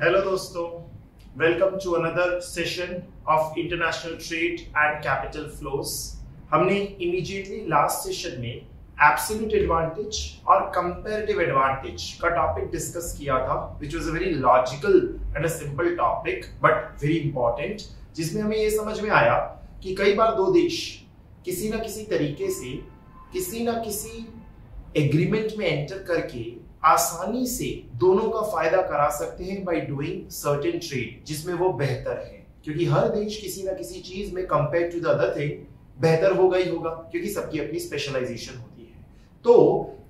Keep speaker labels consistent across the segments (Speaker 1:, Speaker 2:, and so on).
Speaker 1: Hello दोस्तों. Welcome to another session of international trade and capital flows हमने immediately last session में absolute advantage और comparative advantage का topic discuss किया था which was a very logical and a simple topic but very important जिसमें हमें ये समझ में आया कि कई बार दो देश किसी ना किसी तरीके से किसी ना किसी एग्रीमेंट में एंटर करके आसानी से दोनों का फ़ायदा करा सकते हैं बाय डूइंग सर्टेन ट्रेड जिसमें वो बेहतर है। क्योंकि हर देश किसी ना किसी चीज़ में compare to the other thing बेहतर ही होगा, क्योंकि सबकी अपनी स्पेशलाइजेशन होती है। तो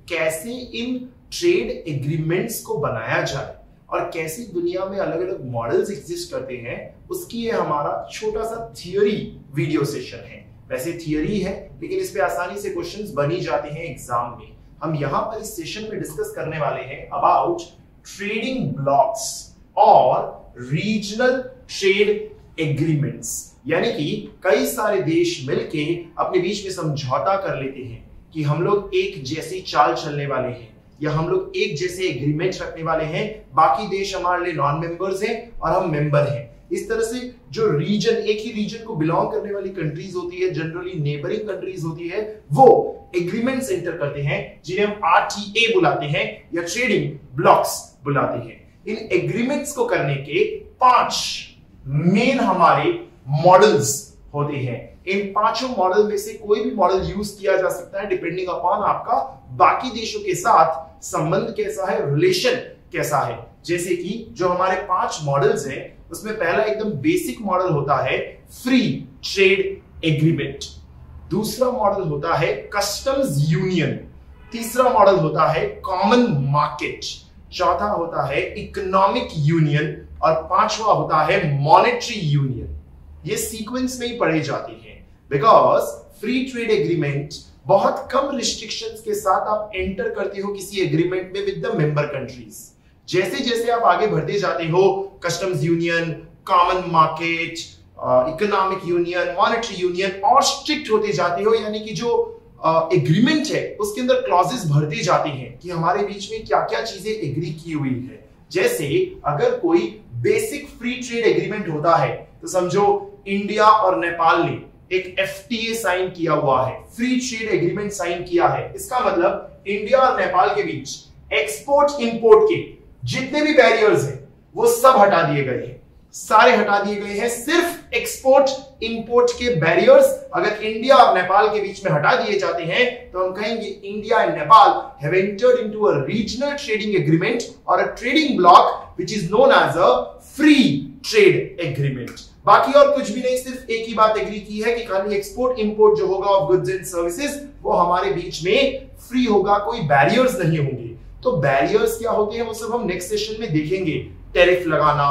Speaker 1: कैसे इन ट्रेड एग्रीमेंट्स को बनाया जाए और कैसी दुनिया में अलग अलग मॉडल्स एग्जिस्ट करते हैं, उसकी ये हमारा छोटा सा थियोरी वीडियो सेशन है। वैसे थियोरी है, लेकिन इस पे आसानी से क्वेश्चंस बनी जाते हैं एग्ज़ाम में। हम यहाँ पर इस सेशन में डिस्कस करने वाले हैं अबाउट ट्रेडिंग ब्लॉक्स और रीजनल ट्रेड एग्रीमेंट्स यानी कि कई सारे देश मिलके अपने बीच में समझौता कर लेते हैं कि हम लोग एक जैसी चाल चलने वाले हैं या हम लोग एक जैसे एग्रीमेंट रखने वाले हैं। बाकी देश हमारे लिए नॉन मेंबर्स हैं और हम मेंबर हैं। इस तरह से जो रीजन एक ही रीजन को बिलोंग करने वाली कंट्रीज़ होती है जनरली नेबरिंग कंट्रीज़ होती है, वो एग्रीमेंट एंटर करते हैं, जिन्हें हम आरटीए बुलाते हैं या ट्रेडिंग ब्लॉक्स बुलाते हैं। इन एग्रीमेंट्स को करने के पाँच मेन हमारे मॉडल्स होते हैं। इन पाँचों मॉडल में से कोई भी मॉडल यूज़ किया जा सकता है डिपेंडिंग अपॉन आपका बाकी देशों के साथ संबंध कैसा है रिलेशन कैसा है। जैसे कि जो हमारे पाँच मॉडल्स हैं उसमें पहला एकदम बेसिक मॉडल होता है फ्री ट्रेड एग्रीमेंट दूसरा मॉडल होता है कस्टम्स यूनियन तीसरा मॉडल होता है कॉमन मार्केट चौथा होता है इकोनॉमिक यूनियन और पांचवा होता है मॉनेटरी यूनियन ये सीक्वेंस में ही पढ़े जाते हैं. बिकॉज़ फ्री ट्रेड एग्रीमेंट बहुत कम रिस्ट्रिक्शंस के साथ आप एंटर करते हो किसी एग्रीमेंट में विद द मेंबर कंट्रीज़ जैसे जैसे आप आगे बढ़ते जाते हो customs union common market economic union monetary union और स्ट्रिक्ट होते जाते हो यानी कि जो एग्रीमेंट uh, है उसके अंदर क्लॉजेस भरते जाते हैं कि हमारे बीच में क्या क्या चीज़ें एग्री की हुई है। जैसे अगर कोई बेसिक फ्री ट्रेड एग्रीमेंट होता है तो समझो इंडिया और नेपाल ने एक एफटीए साइन किया हुआ है फ्री ट्रेड एग्रीमेंट साइन किया है। इसका मतलब इंडिया और नेपाल के बीच एक्सपोर्ट इंपोर्ट के जितने भी बैरियर्स हैं, वो सब हटा दिए गए हैं। सारे हटा दिए गए हैं सिर्फ़ एक्सपोर्ट इंपोर्ट के बैरियर्स अगर इंडिया और नेपाल के बीच में हटा दिए जाते हैं तो हम कहेंगे India and Nepal have entered into a regional trading agreement और a trading bloc which is known as a free trade agreement बाकी और कुछ भी नहीं, सिर्फ़ एक ही बात एग्री की है कि खाली एक्सपोर्ट इंपोर्ट जो होगा ऑफ़ गुड्स एंड सर्विसेज़ वो हमारे बीच में फ्री होगा, कोई बैरियर्स नहीं होंगे। तो बैरियर्स क्या होते हैं वो सब हम नेक्स्ट सेशन में देखेंगे। टेरिफ लगाना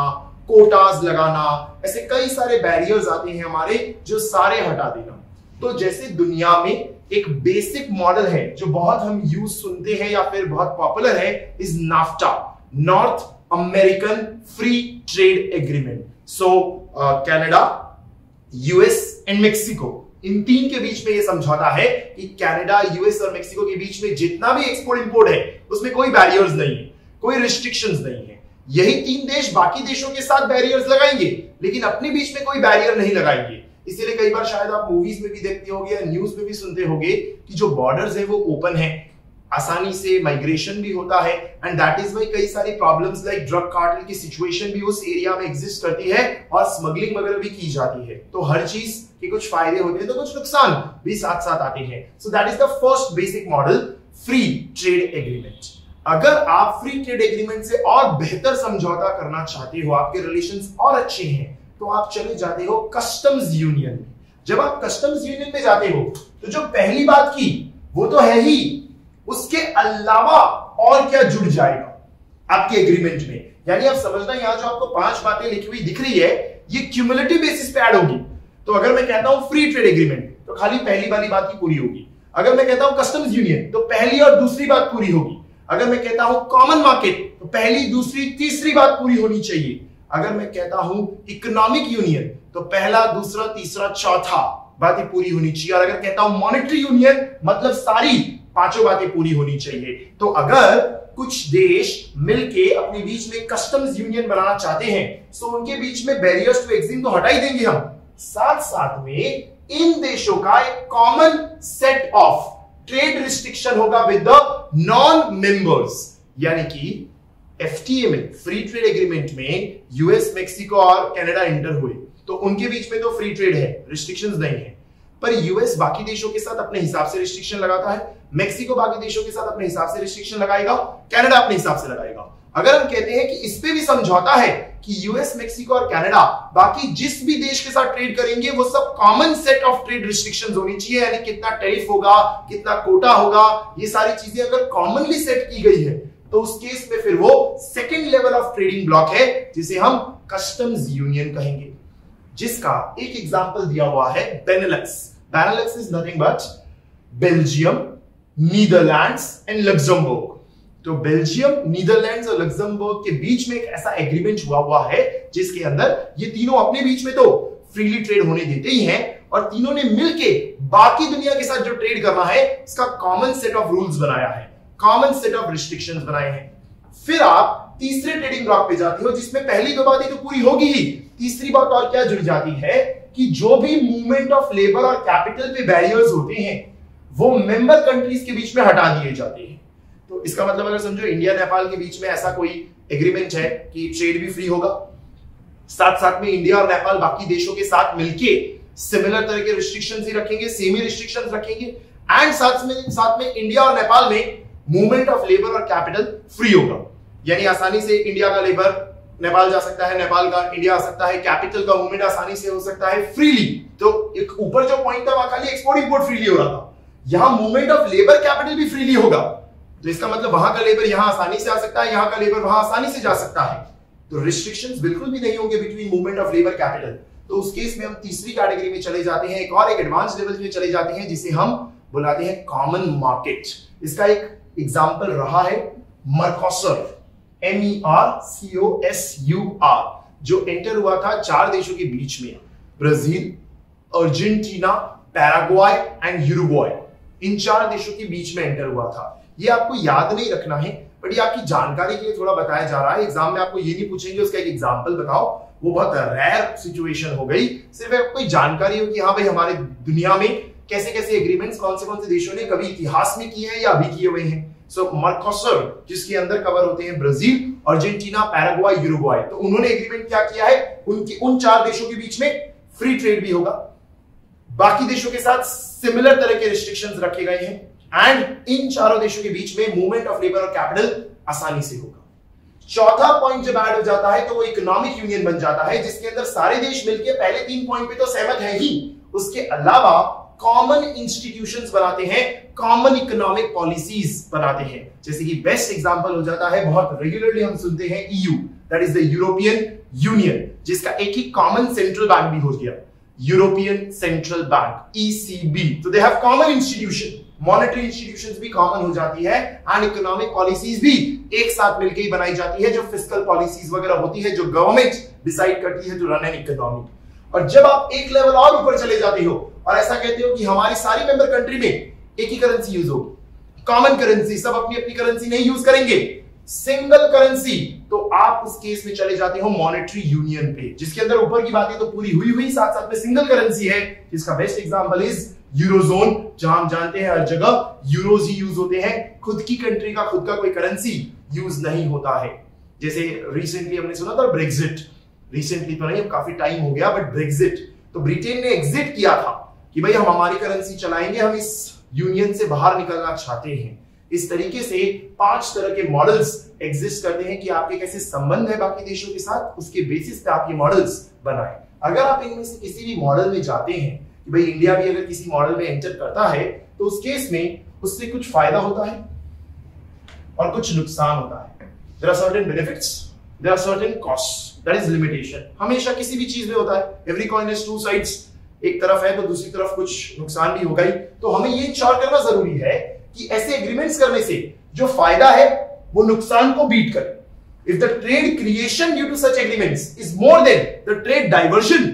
Speaker 1: कोटास लगाना, ऐसे कई सारे बैरियर्स आते हैं हमारे जो सारे हटा देना। तो जैसे दुनिया में एक बेसिक मॉडल है, जो बहुत हम यूज़ सुनते हैं या फिर बहुत पॉपुलर है is NAFTA North American free trade agreement so Canada US and Mexico इन तीन के बीच में यह समझौता है कि कनाडा यूएस और मेक्सिको के बीच में जितना भी एक्सपोर्ट इंपोर्ट है उसमें कोई बैरियर्स नहीं है, कोई रिस्ट्रिक्शंस नहीं है। यही तीन देश बाकी देशों के साथ बैरियर्स लगाएँगे, लेकिन अपने बीच में कोई बैरियर नहीं लगाएँगे। इसीलिए कई बार शायद आप मूवीज़ में भी देखते होंगे या न्यूज़ में भी सुनते होंगे कि जो बॉर्डर्स है वो ओपन है। आसानी से माइग्रेशन भी होता है एंड दैट इज़ वाई कई सारी प्रॉब्लम्स लाइक ड्रग कार्टल की सिचुएशन भी उस एरिया में एग्जिस्ट करती है और स्मगलिंग वगैरह भी की जाती है। तो हर चीज़ के कुछ फ़ायदे होते हैं तो कुछ नुकसान भी साथ साथ आते हैं। So that is the first basic model free trade agreement अगर आप फ्री ट्रेड एग्रीमेंट से और बेहतर समझौता करना चाहते हो, आपके रिलेशन और अच्छे हैं तो आप चले जाते हो कस्टम्स यूनियन में। जब आप कस्टम्स यूनियन में जाते हो तो जो पहली बात की, वो तो है ही, उसके अलावा और क्या जुड़ जाएगा आपके एग्रीमेंट में? यानी आप समझना, यहाँ जो आपको पाँच बातें लिखी हुई दिख रही है, ये क्यूमुलेटिव बेसिस पे ऐड होगी। तो अगर मैं कहता हूँ फ्री ट्रेड एग्रीमेंट तो खाली पहली वाली बात ही पूरी होगी। अगर मैं कहता हूँ कस्टम्स यूनियन तो पहली और दूसरी बात पूरी होगी। अगर मैं कहता हूँ कॉमन मार्केट तो पहली, दूसरी, तीसरी बात पूरी होनी चाहिए। अगर मैं कहता हूँ इकोनॉमिक यूनियन तो पहला, दूसरा, तीसरा, चौथा बातें पूरी होनी चाहिए। और अगर कहता हूँ मॉनेटरी यूनियन मतलब सारी पाँचों बातें पूरी होनी चाहिए। तो अगर कुछ देश मिलके अपने बीच में कस्टम्स यूनियन बनाना चाहते हैं सो उनके बीच में बैरियर्स टू एक्सिम तो हटा ही देंगे हम। साथ साथ में इन देशों का एक common set of trade restriction होगा विद द नॉन मेंबर्स यानी कि एफटीए में फ्री ट्रेड एग्रीमेंट में यूएस मेक्सिको और कनाडा इंटर हुए। तो उनके बीच में तो फ्री ट्रेड है रिस्ट्रिक्शंस नहीं है। पर यूएस बाकी देशों के साथ अपने हिसाब से रिस्ट्रिक्शन लगाता है मेक्सिको बाकी देशों के साथ अपने हिसाब से रिस्ट्रिक्शन लगाएगा कनाडा अपने हिसाब से लगाएगा। अगर हम कहते हैं कि इस पे भी समझौता है कि यूएस मेक्सिको और कनाडा बाकी जिस भी देश के साथ ट्रेड करेंगे, वो सब common set of trade restriction होनी चाहिए, यानी कितना टेरिफ होगा, कितना कोटा होगा, ये सारी चीज़ें अगर कॉमनली सेट की गई है तो उस केस में फिर वो second level of trading bloc है, जिसे हम कस्टम्स यूनियन कहेंगे। जिसका एक एग्ज़ाम्पल दिया हुआ है Benelux Benelux is nothing but Belgium Netherlands and Luxembourg तो बेल्जियम, नीदरलैंड्स और लग्जमबर्ग के बीच में एक ऐसा एग्रीमेंट हुआ हुआ है, जिसके अंदर ये तीनों अपने बीच में तो फ्रीली ट्रेड होने देते ही हैं और तीनों ने मिलके बाकी दुनिया के साथ जो ट्रेड करना है, इसका कॉमन सेट ऑफ़ रूल्स बनाया है कॉमन सेट ऑफ़ रिस्ट्रिक्शंस बनाए हैं। फिर आप तीसरे ट्रेडिंग ब्लॉक पे जाते हो, जिसमें पहली दो बातें तो पूरी होगी ही, तीसरी बात और क्या जुड़ जाती है कि जो भी मूवमेंट ऑफ़ लेबर और कैपिटल पे बैरियर्स होते हैं, वो मेंबर कंट्रीज़ के बीच में हटा दिए जाते हैं। तो इसका मतलब अगर समझो इंडिया नेपाल के बीच में ऐसा कोई एग्रीमेंट है कि ट्रेड भी फ्री होगा साथ साथ में इंडिया और नेपाल बाकी देशों के साथ मिलके सिमिलर तरह के रिस्ट्रिक्शन ही रखेंगे सेमी रिस्ट्रिक्शन रखेंगे एंड साथ में साथ में इंडिया और नेपाल में मूवमेंट ऑफ़ लेबर और कैपिटल फ्री होगा। यानी आसानी से इंडिया का लेबर नेपाल जा सकता है नेपाल का इंडिया आ सकता है कैपिटल का मूवमेंट आसानी से हो सकता है फ्रीली तो एक ऊपर जो पॉइंट था, वहाँ खाली एक्सपोर्ट इंपोर्ट फ्रीली हो रहा था। यहाँ मूवमेंट ऑफ़ लेबर कैपिटल भी फ्रीली होगा। तो इसका मतलब वहाँ का लेबर यहाँ आसानी से आ सकता है, यहाँ का लेबर वहाँ आसानी से जा सकता है। तो रिस्ट्रिक्शंस बिल्कुल भी नहीं होंगे between movement of labour capital तो उस केस में हम तीसरी कैटेगरी में चले जाते हैं, एक और एक एडवांस लेवल में चले जाते हैं, जिसे हम बुलाते हैं कॉमन मार्केट इसका एक एग्ज़ाम्पल रहा है Mercosur M E R C O S U R जो एंटर हुआ था चार देशों के बीच में। Brazil, Argentina, Paraguay and Uruguay इन चार देशों के बीच में एंटर हुआ था। ये आपको याद नहीं रखना है बट ये आपकी जानकारी के लिए थोड़ा बताया जा रहा है। एग्ज़ाम में आपको ये नहीं पूछेंगे उसका एक एग्ज़ाम्पल बताओ। वो बहुत रेयर सिचुएशन हो गई। सिर्फ़ आपको जानकारी हो कि हाँ भाई हमारे दुनिया में कैसे कैसे एग्रीमेंट्स कौन से कौन से देशों ने कभी इतिहास में किए हैं या अभी किए हुए हैं। सो so, मर्कोसर जिसके अंदर कवर होते हैं ब्राज़ील अर्जेंटीना पैराग्वाई यूरुग्वाई। तो उन्होंने एग्रीमेंट क्या किया है? उनके उन चार देशों के बीच में फ्री ट्रेड भी होगा। बाकी देशों के साथ सिमिलर तरह के रिस्ट्रिक्शंस रखे गए हैं। एंड इन चारों देशों के बीच में मूवमेंट ऑफ़ लेबर और कैपिटल आसानी से होगा। चौथा पॉइंट जब ऐड हो जाता है तो वो इकोनॉमिक यूनियन बन जाता है, जिसके अंदर सारे देश मिलकर पहले तीन पॉइंट पे तो सहमत है ही। उसके अलावा कॉमन इंस्टीट्यूशंस बनाते हैं कॉमन इकोनॉमिक पॉलिसीज़ बनाते हैं। जैसे कि बेस्ट एग्जांपल हो जाता है, बहुत रेगुलरली हम सुनते हैं EU that is the European Union जिसका एक ही कॉमन सेंट्रल बैंक भी हो गया। यूरोपियन सेंट्रल बैंक ईसीबी तो they have common institution monetary institutions भी कॉमन हो जाती है एंड इकोनॉमिक पॉलिसीज़ भी एक साथ मिलकर ही बनाई जाती है, जो फ़िज़िकल पॉलिसीज़ वगैरह होती है, जो गवर्नमेंट डिसाइड करती है टू रन एन इकोनॉमी और जब आप एक लेवल और ऊपर चले जाते हो, और ऐसा कहते हो कि हमारी सारी मेंबर कंट्री में एक ही करेंसी यूज़ होगी। कॉमन करेंसी सब अपनी अपनी करेंसी नहीं यूज़ करेंगे। सिंगल करेंसी तो आप उस केस में चले जाते हो मॉनेटरी यूनियन पे, जिसके अंदर ऊपर की बातें तो पूरी हुई हुई साथ साथ में सिंगल करेंसी है, जिसका बेस्ट एग्जांपल इज़ यूरोजोन जहाँ हम जानते हैं हर जगह यूरोज ही यूज़ होते हैं। खुद की कंट्री का, खुद का कोई करेंसी यूज़ नहीं होता है। जैसे रिसेंटली हमने सुना था ब्रेक्सिट रिसेंटली तो नहीं, अब काफ़ी टाइम हो गया बट ब्रेक्सिट तो ब्रिटेन ने एग्जिट किया था कि भाई हम हमारी करेंसी चलाएँगे, हम इस यूनियन से बाहर निकलना चाहते हैं। इस तरीके से पाँच तरह के मॉडल्स एग्जिस्ट करते हैं कि आपके कैसे संबंध है बाकी देशों के साथ, उसके बेसिस पे आप ये मॉडल्स बनाए। अगर आप इनमें से किसी भी मॉडल में जाते हैं कि भाई इंडिया भी अगर किसी मॉडल में एंटर करता है तो उस केस में उससे कुछ फ़ायदा होता है और कुछ नुकसान होता है। There are certain benefits there are certain cost that is limitation हमेशा किसी भी चीज़ में होता है। Every coin has two sides एक तरफ़ है तो दूसरी तरफ़ कुछ नुकसान भी होगा ही। तो हमें ये इंश्योर करना ज़रूरी है कि ऐसे एग्रीमेंट्स करने से जो फ़ायदा है, वो नुकसान को बीट करे। If the trade creation due to such agreements is more than the trade diversion,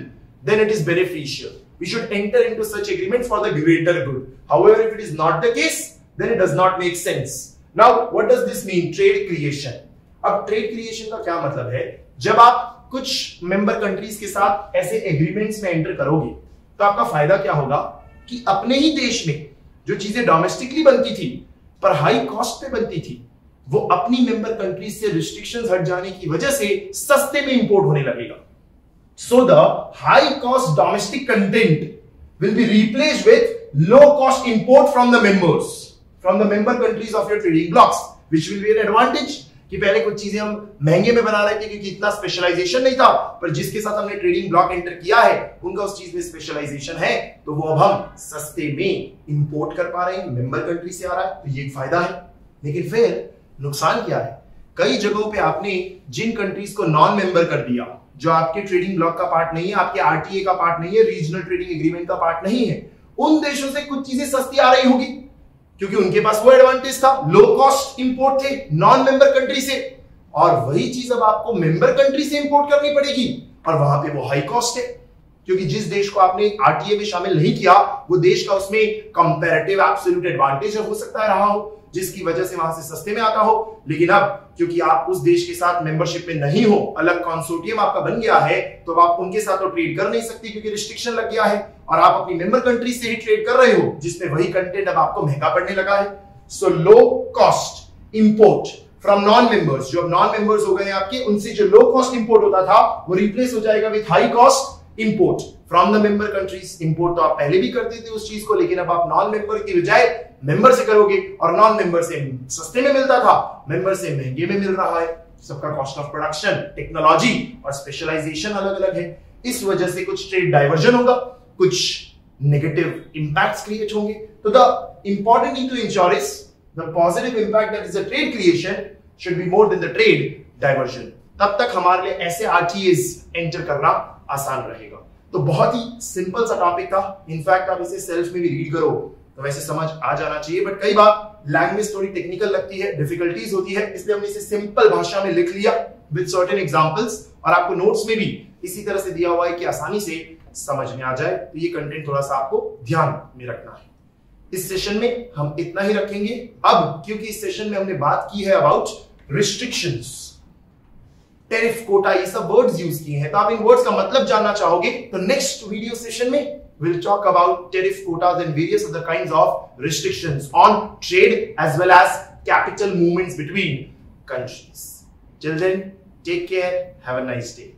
Speaker 1: then it is beneficial. We should enter into such agreements for the greater good. However, if it is not the case, then it does not make sense. Now what does this mean trade creation अब trade creation का क्या मतलब है? जब आप कुछ member countries के साथ ऐसे एग्रीमेंट्स में एंटर करोगे तो आपका फ़ायदा क्या होगा? कि अपने ही देश में जो चीज़ें डोमेस्टिकली बनती थी, पर हाई कॉस्ट पे बनती थी, वो अपनी मेंबर कंट्रीज़ से रिस्ट्रिक्शंस हट जाने की वजह से सस्ते में इंपोर्ट होने लगेगा। So the high cost domestic content will be replace with low cost import from the members from the member countries of your trading blocs which will be an advantage कि पहले कुछ चीज़ें हम महँगे में बना रहे थे क्योंकि इतना स्पेशलाइजेशन नहीं था, पर जिसके साथ हमने ट्रेडिंग ब्लॉक एंटर किया है, उनका उस चीज़ में स्पेशलाइजेशन है तो वो अब हम सस्ते में इंपोर्ट कर पा रहे हैं मेंबर कंट्री से आ रहा है तो ये एक फ़ायदा है। लेकिन फिर नुकसान क्या है? कई जगहों पे आपने जिन कंट्रीज़ को नॉन मेंबर कर दिया, जो आपके ट्रेडिंग ब्लॉक का पार्ट नहीं है, आपके आरटीए का पार्ट नहीं है रीजनल ट्रेडिंग एग्रीमेंट का पार्ट नहीं है, उन देशों से कुछ चीज़ें सस्ती आ रही होगी, क्योंकि उनके पास वो एडवांटेज था लो कॉस्ट इंपोर्ट थे नॉन मेंबर कंट्री से। और वही चीज़ अब आपको मेंबर कंट्री से इंपोर्ट करनी पड़ेगी, और वहाँ पे वो हाई कॉस्ट है, क्योंकि जिस देश को आपने आरटीए में शामिल नहीं किया, वो देश का उसमें कंपेरेटिव एब्सोल्यूट एडवांटेज हो सकता है रहा हो। जिसकी वजह से वहाँ से सस्ते में आता हो। लेकिन अब, क्योंकि आप उस देश के साथ मेंबरशिप में नहीं हो, अलग कॉन्सोर्टियम आपका बन गया है तो आप उनके साथ तो ट्रेड कर नहीं सकते क्योंकि रिस्ट्रिक्शन लग गया है। और आप अपनी मेंबर कंट्री से ही ट्रेड कर रहे हो, जिसमें वही कंटेंट अब आपको महँगा पड़ने लगा है। So low cost import from non members जो अब नॉन मेंबर्स हो गए आपके, उनसे जो लो कॉस्ट इंपोर्ट होता था, वो रिप्लेस हो जाएगा with high cost import from the member countries import तो आप पहले भी करते थे उस चीज़ को, लेकिन अब आप नॉन मेंबर की बजाय मेंबर से करोगे और नॉन मेंबर से सस्ते में मिलता था। मेंबर से महँगे में मिल रहा है। सबका कॉस्ट ऑफ़ प्रोडक्शन टेक्नोलॉजी और स्पेशलाइजेशन अलग अलग है। इस वजह से कुछ ट्रेड डाइवर्जन होगा, कुछ नेगेटिव इंपैक्ट्स क्रिएट होंगे। तो the important thing to ensure is the positive impact that is a trade creation should be more than the trade diversion तब तक हमारे लिए ऐसे आरटीएस एंटर करना आसान रहेगा। तो बहुत ही सिंपल सा टॉपिक था। इनफैक्ट आप इसे सेल्फ में भी रीड करो तो वैसे समझ आ जाना चाहिए। बट कई बार लैंग्वेज थोड़ी टेक्निकल लगती है डिफिकल्टीज होती है, इसलिए हमने इसे सिंपल भाषा में लिख लिया विद सर्टेन एग्जांपल्स और आपको नोट्स में भी इसी तरह से दिया हुआ है कि आसानी से समझ में आ जाए। तो ये कंटेंट थोड़ा सा आपको ध्यान में रखना है। इस सेशन में हम इतना ही रखेंगे। अब, क्योंकि इस सेशन में हमने बात की है अबाउट रिस्ट्रिक्शंस टेरिफ कोटा, ये सब वर्ड्स यूज़ किए हैं। तो आप इन वर्ड्स का मतलब जानना चाहोगे तो नेक्स्ट वीडियो सेशन में will talk about tariff quotas and various other kind of restriction on trade as well as capital movements between countries children take care have a day